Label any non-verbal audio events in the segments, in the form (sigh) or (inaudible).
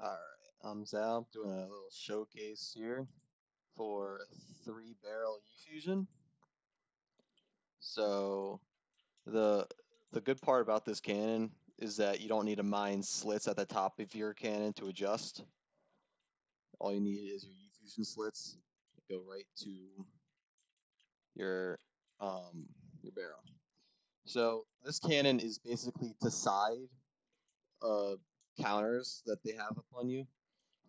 Alright, I'm Xal, doing a little showcase here for three barrel E-Fusion. So the the good part about this cannon is that you don't need to mine slits at the top of your cannon to adjust. All you need is your E-Fusion slits. Go right to your um, your barrel. So this cannon is basically to side uh, counters that they have upon you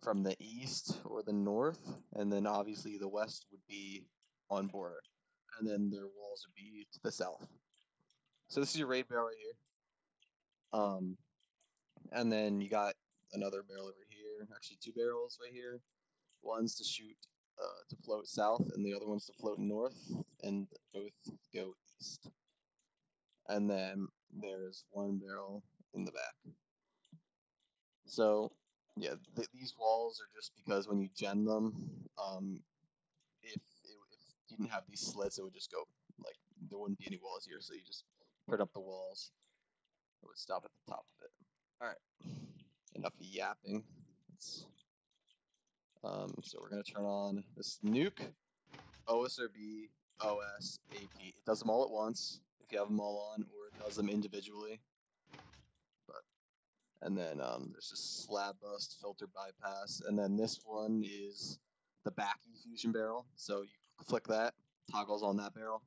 from the east or the north, and then obviously the west would be on border, and then their walls would be to the south. So this is your raid barrel right here. Um, and then you got another barrel over here, actually two barrels right here. One's to shoot uh, to float south, and the other one's to float north, and both go east. And then there's one barrel in the back. So yeah, th these walls are just because when you gen them, um, if, it, if you didn't have these slits, it would just go like there wouldn't be any walls here. So you just put up the walls. It would stop at the top of it. All right, enough yapping. Um, so we're gonna turn on this nuke, OSRB, OS, AP. It does them all at once if you have them all on, or it does them individually. And then um, there's just slab bust, filter bypass, and then this one is the back E-Fusion barrel. So you flick that, toggles on that barrel.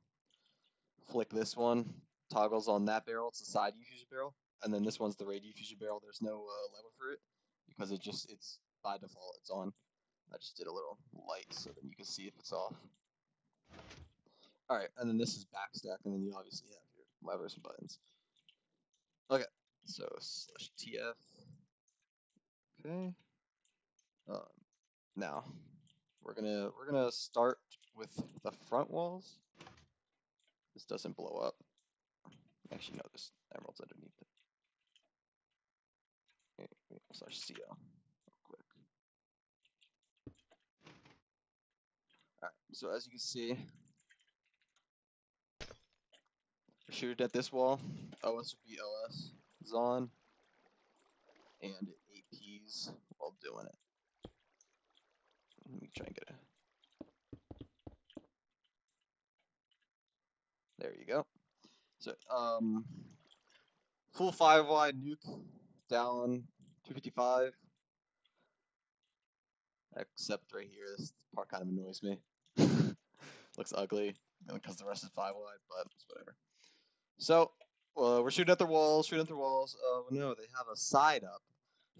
Flick this one, toggles on that barrel. It's the side E-Fusion barrel, and then this one's the radio E-Fusion barrel. There's no uh, lever for it because it just it's by default it's on. I just did a little light so then you can see if it's off. All right, and then this is backstack, and then you obviously have your levers and buttons. Okay, so slash tf. Okay. Um, now we're gonna we're gonna start with the front walls. This doesn't blow up. Actually, no, this emerald's underneath it. Okay, slash co. Real quick. All right. So as you can see, shoot it at this wall. OS would be OS on, and APs while doing it. Let me try and get it. There you go. So, um, full five wide nuke down 255. Except right here, this part kind of annoys me. (laughs) Looks ugly because the rest is five wide, but whatever. So, well, we're shooting at their walls, shooting at their walls. Oh no, they have a side up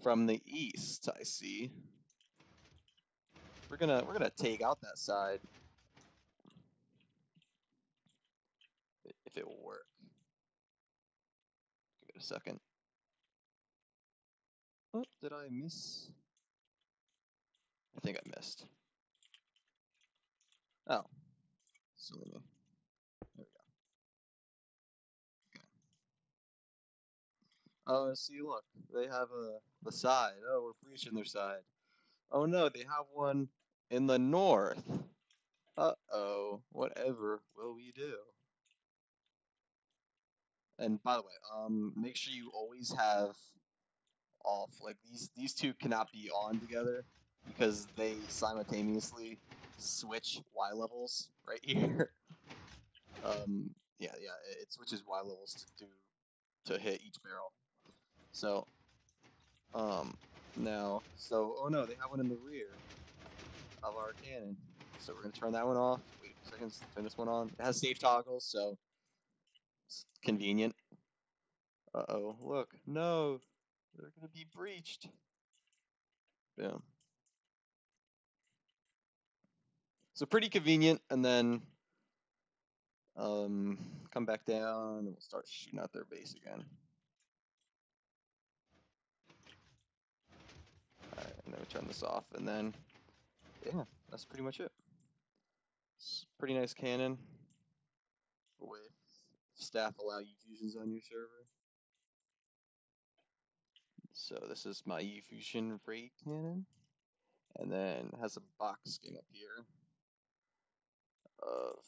from the east. I see. We're gonna we're gonna take out that side if it will work. Give it a second. Oh, did I miss? I think I missed. Oh, silly me. Oh, see, look, they have a the side. Oh, we're breaching their side. Oh no, they have one in the north. Uh-oh, whatever will we do? And by the way, um, make sure you always have off. Like these these two cannot be on together because they simultaneously switch Y levels right (laughs) here. um, yeah, yeah, it switches Y levels to to hit each barrel. So, um, now, so, oh no, they have one in the rear of our cannon. So we're gonna turn that one off. Wait a second, turn this one on. It has safe toggles, so it's convenient. Uh-oh, look, no, they're gonna be breached. Boom. So pretty convenient, and then um, come back down, and we'll start shooting out their base again. then we turn this off, and then, yeah, that's pretty much it. It's pretty nice cannon with staff allow E-fusions on your server. So this is my E-fusion raid cannon, and then has a box skin up here of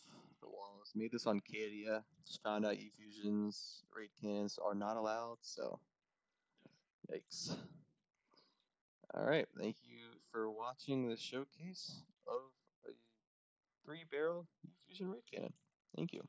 the walls. Made this on Cadia. Just found out E-fusions raid cannons are not allowed, so yikes. All right. Thank you for watching the showcase of a three barrel fusion raid cannon. Thank you.